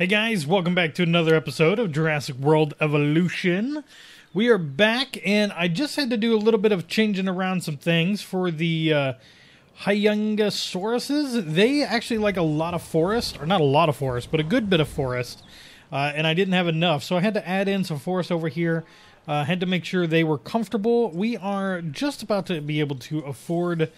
Hey guys, welcome back to another episode of Jurassic World Evolution. We are back, and I just had to do a little bit of changing around some things for the uh. They actually like a lot of forest, or not a lot of forest, but a good bit of forest, uh, and I didn't have enough, so I had to add in some forest over here. Uh, had to make sure they were comfortable. We are just about to be able to afford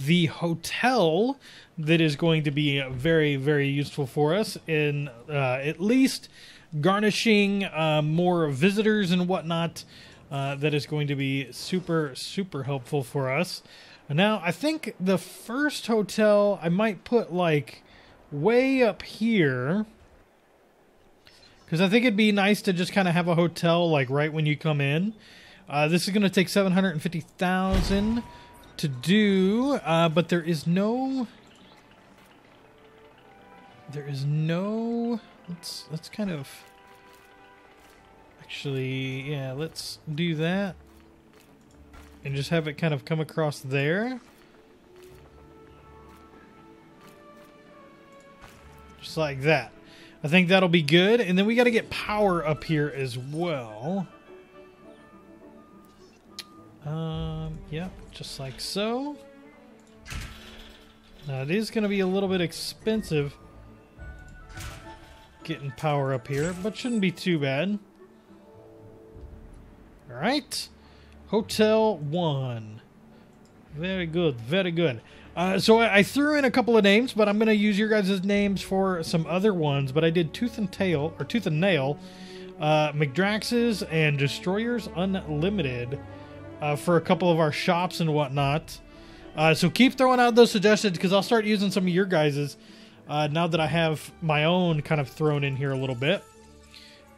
the hotel that is going to be very, very useful for us in uh, at least garnishing uh, more visitors and whatnot. Uh, that is going to be super, super helpful for us. Now, I think the first hotel I might put like way up here. Because I think it'd be nice to just kind of have a hotel like right when you come in. Uh, this is going to take 750000 to do, uh, but there is no. There is no. Let's let's kind of. Actually, yeah, let's do that, and just have it kind of come across there. Just like that. I think that'll be good, and then we got to get power up here as well. Um, yep, just like so. Now it is going to be a little bit expensive getting power up here, but shouldn't be too bad. Alright. Hotel 1. Very good, very good. Uh, so I, I, threw in a couple of names, but I'm going to use your guys' names for some other ones. But I did Tooth and Tail, or Tooth and Nail, uh, McDraax's, and Destroyers Unlimited uh, for a couple of our shops and whatnot. Uh, so keep throwing out those suggestions because I'll start using some of your guys's uh, now that I have my own kind of thrown in here a little bit.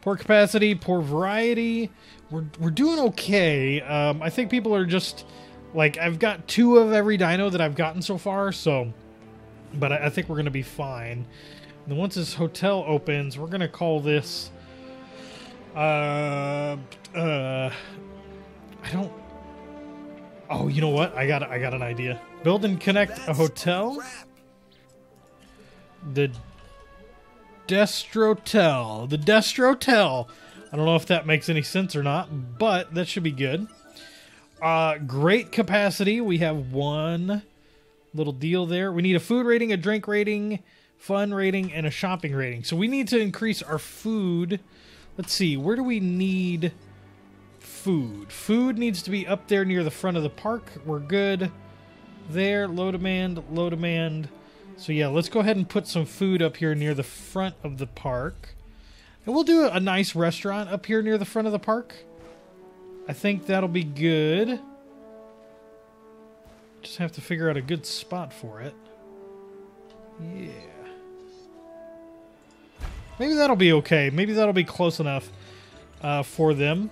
Poor capacity, poor variety. We're, we're doing okay. Um, I think people are just like I've got two of every dino that I've gotten so far, so but I, I think we're gonna be fine. And once this hotel opens, we're gonna call this. Uh, uh, I don't Oh, you know what? I got I got an idea. Build and connect That's a hotel. The Destrotel. The Destrotel. I don't know if that makes any sense or not, but that should be good. Uh, great capacity. We have one little deal there. We need a food rating, a drink rating, fun rating, and a shopping rating. So we need to increase our food. Let's see. Where do we need food. Food needs to be up there near the front of the park. We're good there. Low demand, low demand. So yeah, let's go ahead and put some food up here near the front of the park. And we'll do a nice restaurant up here near the front of the park. I think that'll be good. Just have to figure out a good spot for it. Yeah. Maybe that'll be okay. Maybe that'll be close enough uh, for them.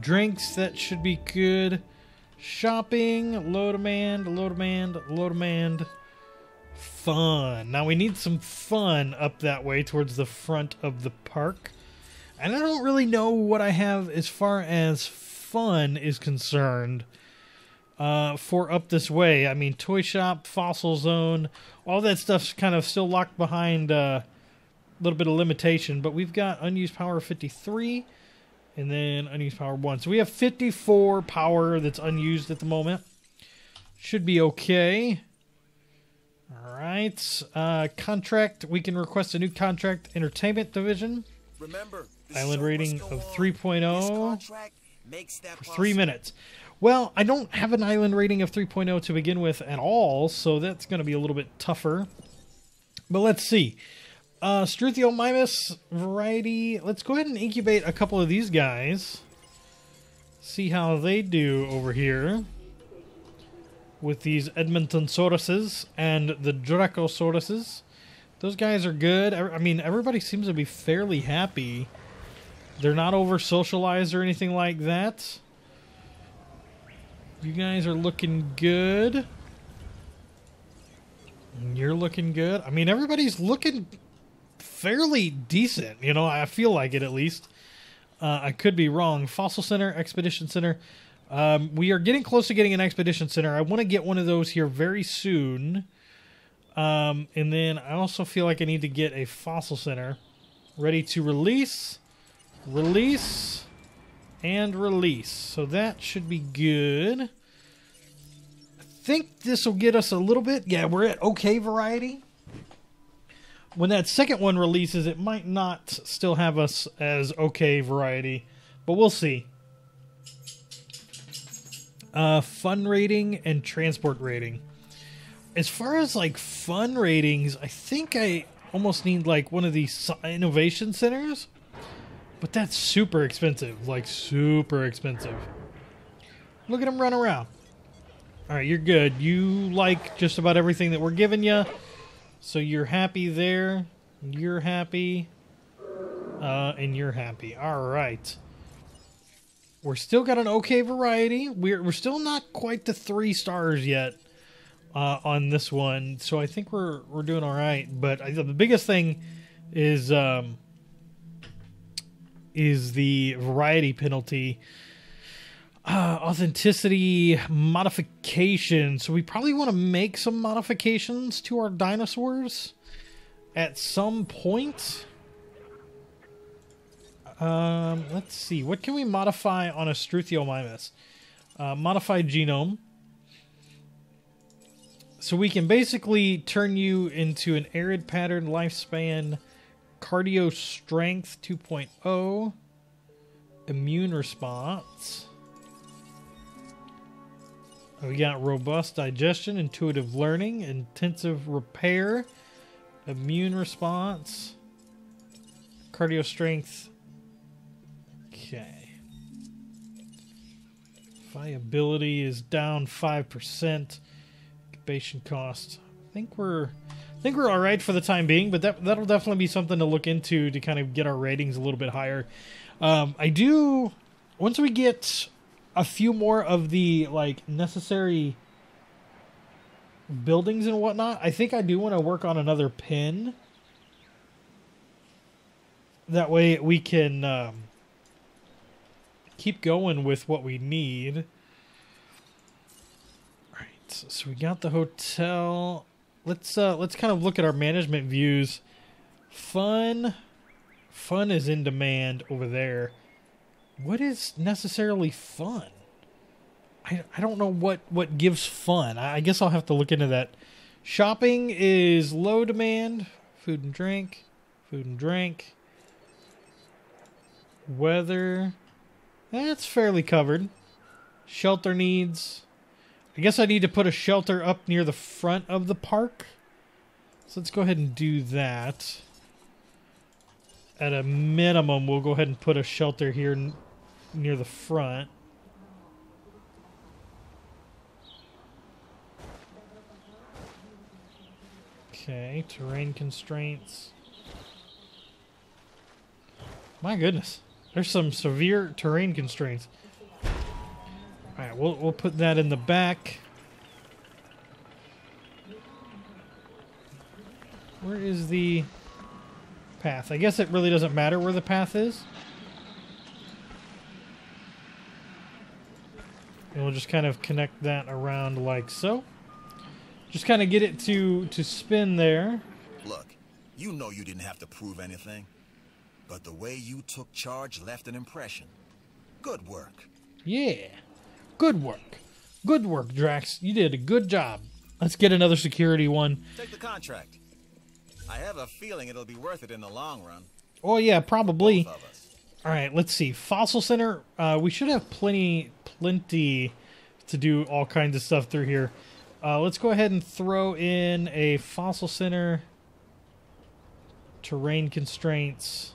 Drinks, that should be good. Shopping, low demand, low demand, low demand. Fun. Now we need some fun up that way towards the front of the park. And I don't really know what I have as far as fun is concerned uh, for up this way. I mean, Toy Shop, Fossil Zone, all that stuff's kind of still locked behind a uh, little bit of limitation. But we've got unused power 53 and then unused power one. So we have 54 power that's unused at the moment. Should be okay. All right. Uh, contract. We can request a new contract. Entertainment division. Remember, island rating of 3.0 for three minutes. Well, I don't have an island rating of 3.0 to begin with at all, so that's going to be a little bit tougher. But let's see. Uh, Struthiomimus variety. Let's go ahead and incubate a couple of these guys. See how they do over here. With these Edmontosauruses and the Dracosauruses. Those guys are good. I mean, everybody seems to be fairly happy. They're not over socialized or anything like that. You guys are looking good. You're looking good. I mean, everybody's looking fairly decent. You know, I feel like it at least. Uh, I could be wrong. Fossil Center, Expedition Center. Um, we are getting close to getting an Expedition Center. I want to get one of those here very soon. Um, and then I also feel like I need to get a fossil center ready to release, release, and release. So that should be good. I think this will get us a little bit. Yeah, we're at okay variety. When that second one releases, it might not still have us as okay variety, but we'll see. Uh, fun rating and transport rating. As far as like fun ratings, I think I almost need like one of these innovation centers, but that's super expensive. Like super expensive. Look at him run around. All right, you're good. You like just about everything that we're giving you, so you're happy there. You're happy, uh, and you're happy. All right. We're still got an okay variety. We're we're still not quite the three stars yet uh, on this one, so I think we're we're doing all right. But I, the biggest thing is um, is the variety penalty. Uh, authenticity modification. So we probably want to make some modifications to our dinosaurs at some point. Um, let's see. What can we modify on a Struthiomimus? Uh, modify genome. So we can basically turn you into an arid pattern lifespan, cardio strength 2.0, immune response. We got robust digestion, intuitive learning, intensive repair, immune response, cardio strength Okay. Viability is down five percent. Incubation cost. I think we're I think we're all right for the time being, but that that'll definitely be something to look into to kind of get our ratings a little bit higher. Um, I do once we get a few more of the like necessary buildings and whatnot. I think I do want to work on another pin. That way we can um, keep going with what we need. All right, so we got the hotel. Let's uh let's kind of look at our management views. Fun fun is in demand over there. What is necessarily fun? I, I don't know what, what gives fun. I, I guess I'll have to look into that. Shopping is low demand. Food and drink. Food and drink. Weather. That's fairly covered. Shelter needs. I guess I need to put a shelter up near the front of the park. So let's go ahead and do that. At a minimum, we'll go ahead and put a shelter here near the front. Okay, terrain constraints. My goodness. There's some severe terrain constraints. Alright, we'll, we'll put that in the back. Where is the path? I guess it really doesn't matter where the path is. And we'll just kind of connect that around like so. Just kind of get it to, to spin there. Look, you know you didn't have to prove anything. But the way you took charge left an impression. Good work. Yeah. Good work. Good work, Draax. You did a good job. Let's get another security one. Take the contract. I have a feeling it'll be worth it in the long run. Oh, yeah, probably. All right, let's see. Fossil Center. Uh, we should have plenty, plenty to do all kinds of stuff through here. Uh, let's go ahead and throw in a Fossil Center. Terrain constraints.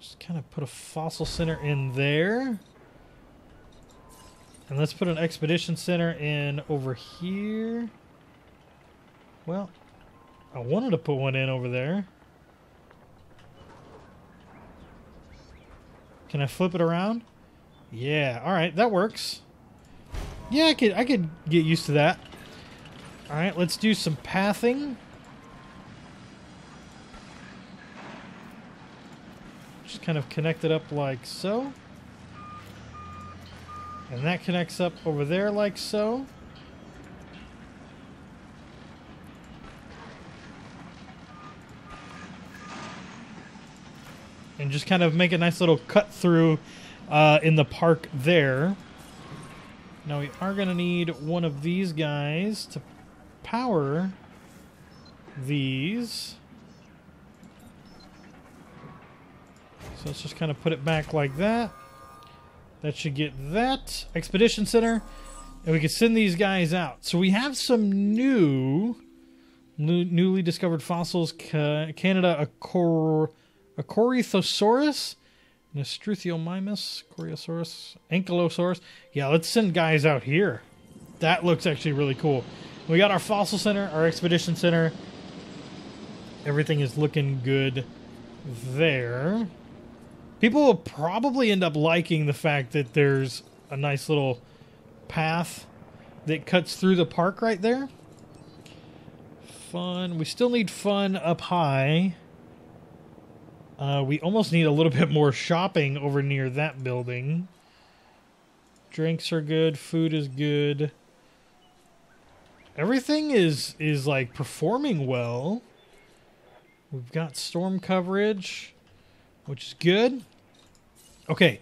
Just kind of put a fossil center in there. And let's put an expedition center in over here. Well, I wanted to put one in over there. Can I flip it around? Yeah, all right, that works. Yeah, I could I could get used to that. All right, let's do some pathing. Just kind of connect it up like so. And that connects up over there like so. And just kind of make a nice little cut through uh, in the park there. Now we are going to need one of these guys to power these. So let's just kind of put it back like that. That should get that. Expedition Center. And we can send these guys out. So we have some new, new newly discovered fossils. Ca- Canada Acor, Acorithyosaurus, Nestruthiomimus, Corythosaurus, Ankylosaurus. Yeah, let's send guys out here. That looks actually really cool. We got our fossil center, our expedition center. Everything is looking good there. People will probably end up liking the fact that there's a nice little path that cuts through the park right there. Fun. We still need fun up high. Uh, we almost need a little bit more shopping over near that building. Drinks are good. Food is good. Everything is is like performing well. We've got storm coverage, which is good. Okay,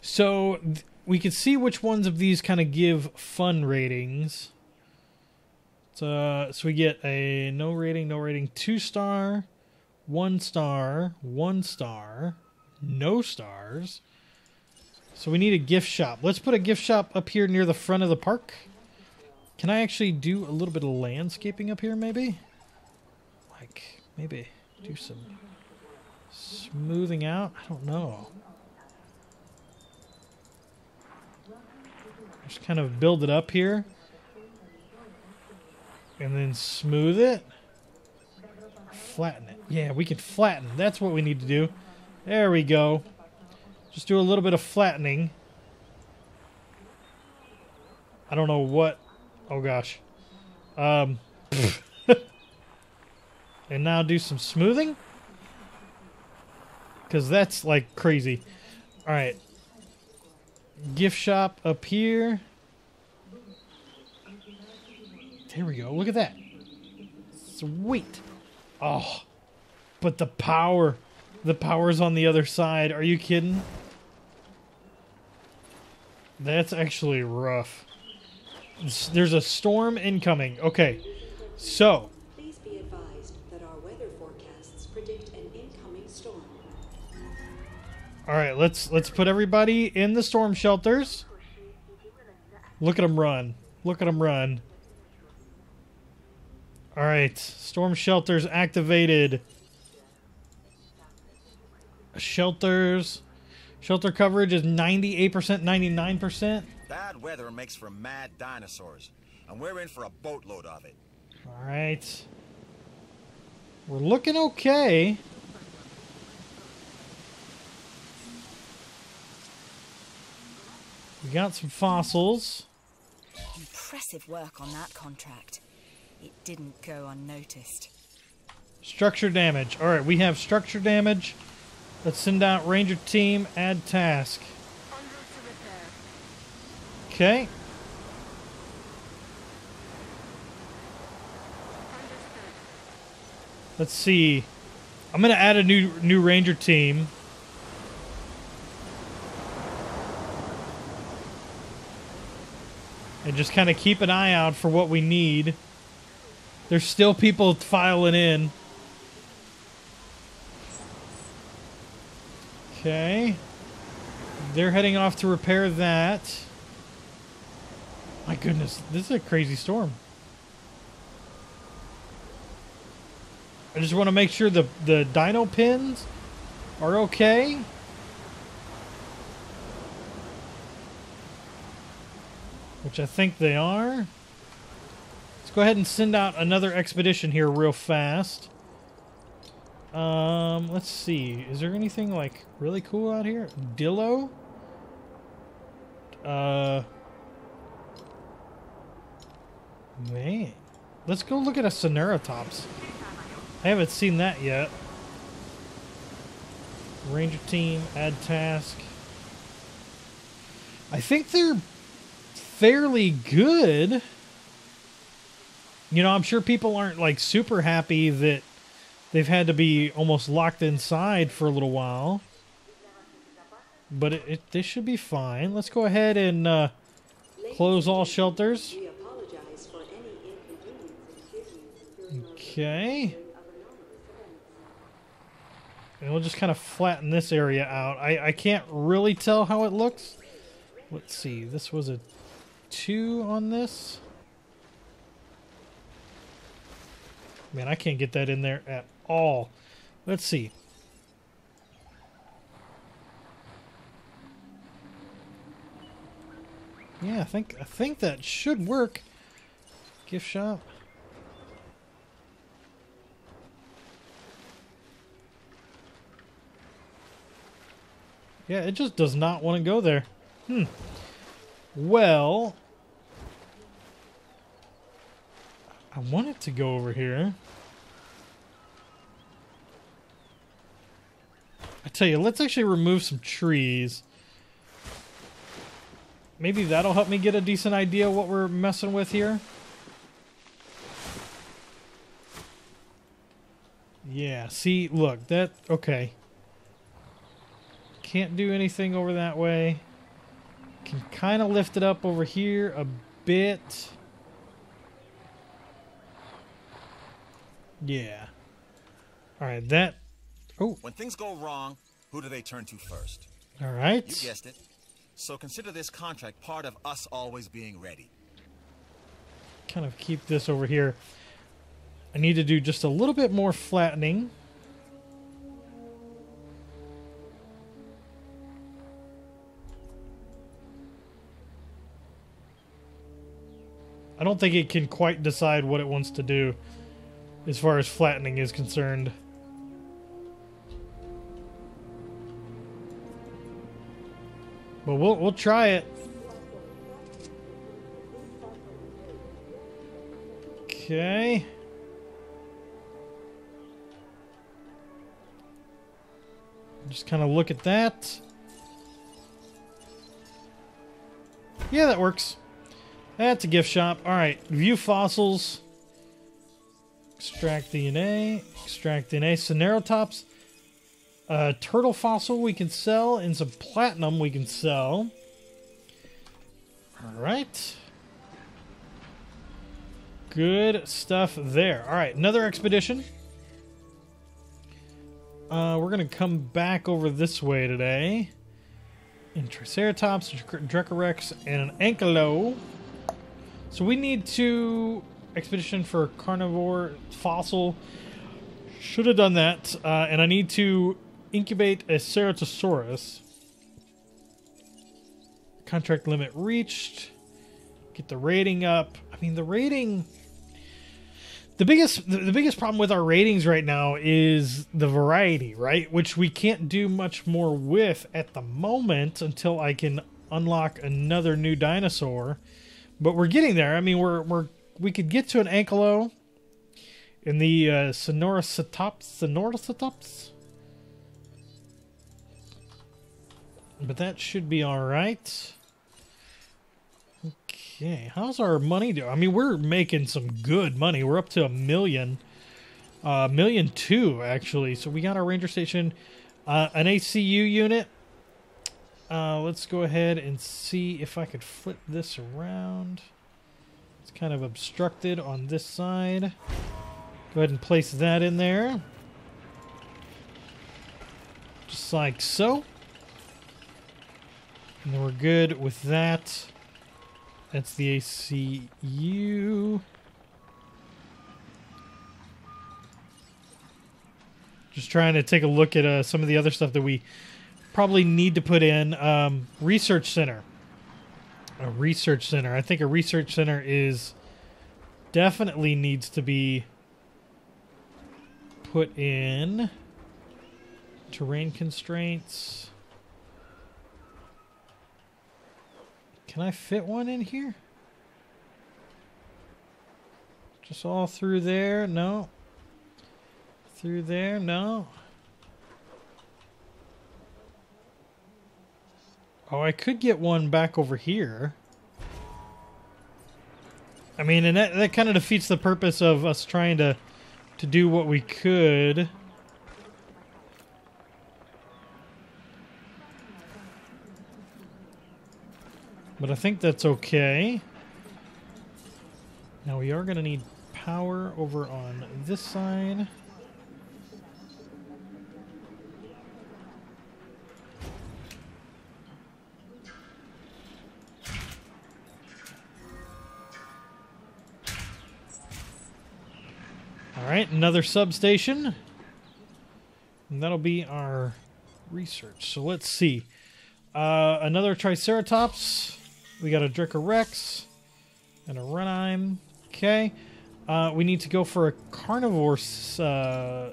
so we can see which ones of these kind of give fun ratings. So, uh, so we get a no rating, no rating, two star, one star, one star, no stars. So we need a gift shop. Let's put a gift shop up here near the front of the park. Can I actually do a little bit of landscaping up here, maybe? Like, maybe do some smoothing out? I don't know. Just kind of build it up here. And then smooth it. Flatten it. Yeah, we can flatten. That's what we need to do. There we go. Just do a little bit of flattening. I don't know what. Oh gosh. Um. and now do some smoothing. Because that's like crazy. Alright. Gift shop up here. There we go. Look at that. Sweet. Oh. But the power. The power's on the other side. Are you kidding? That's actually rough. There's a storm incoming. Okay. So, Please be advised that our weather forecasts predict an incoming storm. all right, let's let's put everybody in the storm shelters. Look at them run. Look at them run. All right, storm shelters activated. Shelters shelter coverage is 98%, 99%. Bad weather makes for mad dinosaurs, and we're in for a boatload of it. All right. We're looking okay. We got some fossils. Impressive work on that contract. It didn't go unnoticed. Structure damage. All right, we have structure damage. Let's send out ranger team, add task. Okay. Let's see. I'm going to add a new new ranger team. And just kind of keep an eye out for what we need. There's still people filing in. Okay. They're heading off to repair that. My goodness, this is a crazy storm. I just want to make sure the the dino pins are okay. Which I think they are. Go ahead and send out another expedition here real fast. Um, let's see. Is there anything like really cool out here? Dillo? Uh Man. Let's go look at a Sinoceratops. I haven't seen that yet. Ranger team, add task. I think they're fairly good. You know, I'm sure people aren't like super happy that they've had to be almost locked inside for a little while. but it, it, they should be fine. Let's go ahead and uh, close all shelters. Okay. And we'll just kind of flatten this area out. I, I can't really tell how it looks. Let's see. This was a 2 on this. Man, I can't get that in there at all. Let's see. Yeah, I think I think that should work. Gift shop. Yeah, it just does not want to go there. Hmm. Well, I want it to go over here. I tell you, let's actually remove some trees. Maybe that'll help me get a decent idea what we're messing with here. Yeah, see, look, that, okay. Can't do anything over that way. Can kind of lift it up over here a bit. Yeah. All right, that. Oh, When things go wrong, who do they turn to first? all right. You guessed it. So consider this contract part of us always being ready. Kind of keep this over here. I need to do just a little bit more flattening. I don't think it can quite decide what it wants to do as far as flattening is concerned. But we'll we'll try it. Okay. Just kind of look at that. Yeah, that works. That's a gift shop. All right, view fossils. Extract DNA. Extract DNA. Sinoceratops. Uh, turtle fossil we can sell, and some platinum we can sell. All right. Good stuff there. All right, another expedition. Uh, we're gonna come back over this way today. In Triceratops, Dr- Dracorex, and an Ankylo. So we need to expedition for carnivore fossil. Should have done that. Uh, and I need to incubate a Ceratosaurus. Contract limit reached. Get the rating up. I mean, the rating. The biggest the, the biggest problem with our ratings right now is the variety, right? Which we can't do much more with at the moment until I can unlock another new dinosaur. But we're getting there. I mean, we're we're we could get to an ankylo in the uh, Sinoceratops. Sinoceratops. But that should be all right. Okay, how's our money do? I mean, we're making some good money. We're up to a million, a uh, million two actually. So we got our ranger station, uh, an ACU unit. Uh, let's go ahead and see if I could flip this around. It's kind of obstructed on this side. Go ahead and place that in there. Just like so. And then we're good with that. That's the ACU. Just trying to take a look at uh, some of the other stuff that we probably need to put in. Um, research center. A research center. I think a research center is definitely needs to be put in. Terrain constraints. Can I fit one in here? Just all through there? No. Through there? No. Oh, I could get one back over here. I mean, and that, that kind of defeats the purpose of us trying to to do what we could. But I think that's okay. Now we are going to need power over on this side. Another substation. And that'll be our research. So let's see. Uh, another Triceratops. We got a Dracorex and a Renheim. Okay. Uh, we need to go for a carnivore. Uh,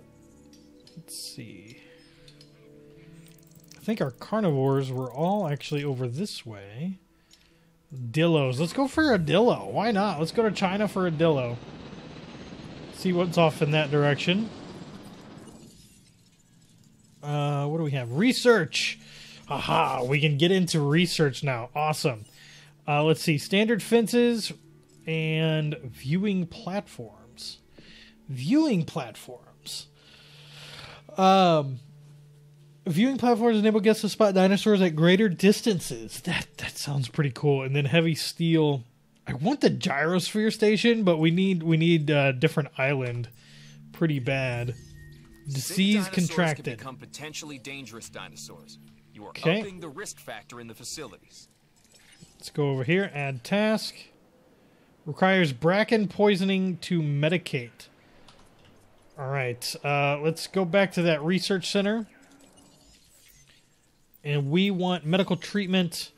let's see. I think our carnivores were all actually over this way. Dillos. Let's go for a Dillo. Why not? Let's go to China for a Dillo. See what's off in that direction. Uh, what do we have? Research. Aha, we can get into research now. Awesome. Uh, let's see. Standard fences and viewing platforms. Viewing platforms. Um, viewing platforms enable guests to spot dinosaurs at greater distances. That that sounds pretty cool. And then heavy steel. I want the gyrosphere station, but we need we need a different island, pretty bad. Disease contracted. Can become potentially dangerous dinosaurs. You are Okay. upping the risk factor in the facilities. Let's go over here. Add task. Requires bracken poisoning to medicate. All right. Uh, let's go back to that research center. And we want medical treatment.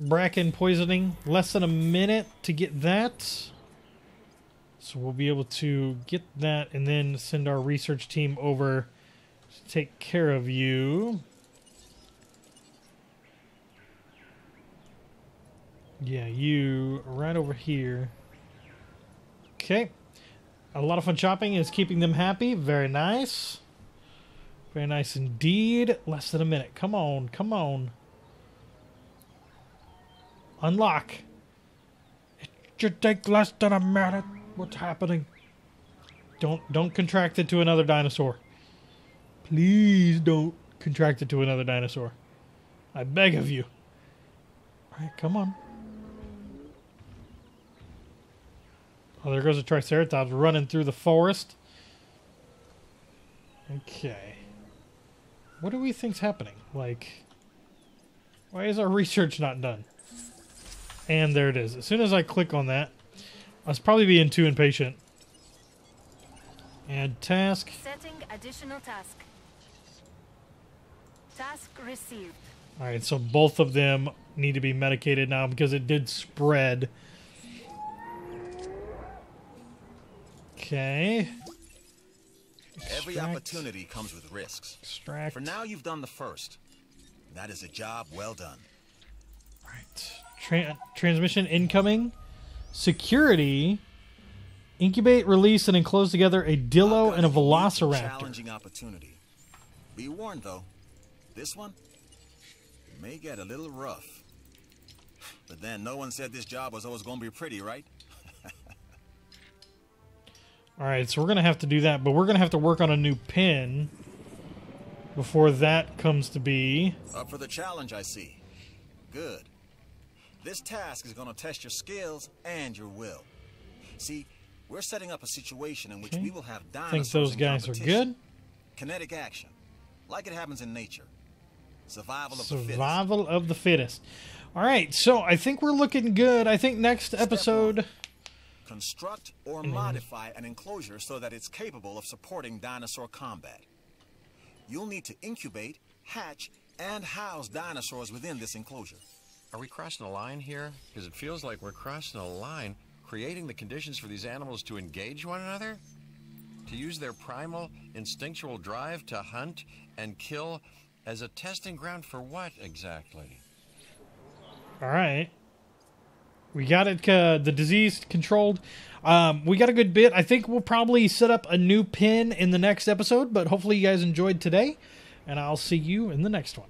Bracken poisoning. Less than a minute to get that. So we'll be able to get that and then send our research team over to take care of you. Yeah, you right over here. Okay. A lot of fun shopping is keeping them happy. Very nice. Very nice indeed. Less than a minute. Come on, come on. Unlock. It should take less than a minute. What's happening? Don't don't contract it to another dinosaur. Please don't contract it to another dinosaur. I beg of you. Alright, come on. Oh, there goes a Triceratops running through the forest. Okay. What do we think's happening? Like, why is our research not done? And there it is. As soon as I click on that, I was probably being too impatient. Add task. Setting additional task. Task received. All right, so both of them need to be medicated now because it did spread. Okay. Every opportunity comes with risks. Extract. For now, you've done the first. That is a job well done. Right. Tran transmission incoming. Security. Incubate, release, and enclose together a Dillo and a Velociraptor. Challenging opportunity. Be warned, though. This one may get a little rough. But then, no one said this job was always going to be pretty, right? All right, so we're gonna have to do that, but we're gonna have to work on a new pin before that comes to be. Up for the challenge, I see. Good. This task is going to test your skills and your will. See, we're setting up a situation in which Okay. we will have dinosaurs Think those guys are good. Kinetic action, like it happens in nature. Survival of the fittest. Survival of the fittest. All right, so I think we're looking good. I think next episode. Construct or Mm-hmm. modify an enclosure so that it's capable of supporting dinosaur combat. You'll need to incubate, hatch, and house dinosaurs within this enclosure. Are we crossing a line here? Because it feels like we're crossing a line, creating the conditions for these animals to engage one another? To use their primal, instinctual drive to hunt and kill as a testing ground for what exactly? All right. We got it, uh, the disease controlled. Um, we got a good bit. I think we'll probably set up a new pin in the next episode, but hopefully you guys enjoyed today, and I'll see you in the next one.